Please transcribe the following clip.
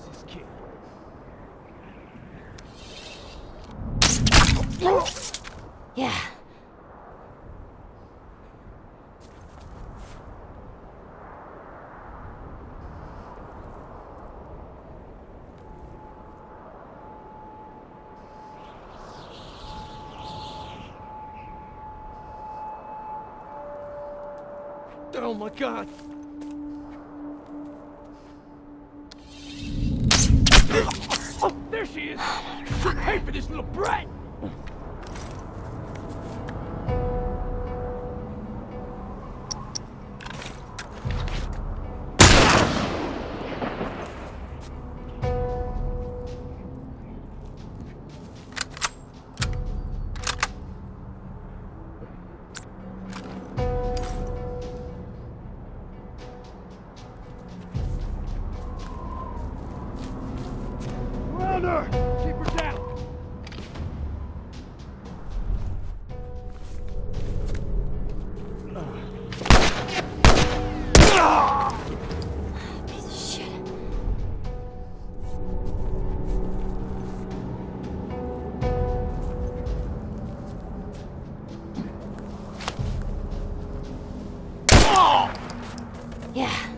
is kid? Yeah. Oh my god! There she is! Should pay for this little brat! Further! Keep her down! Yeah.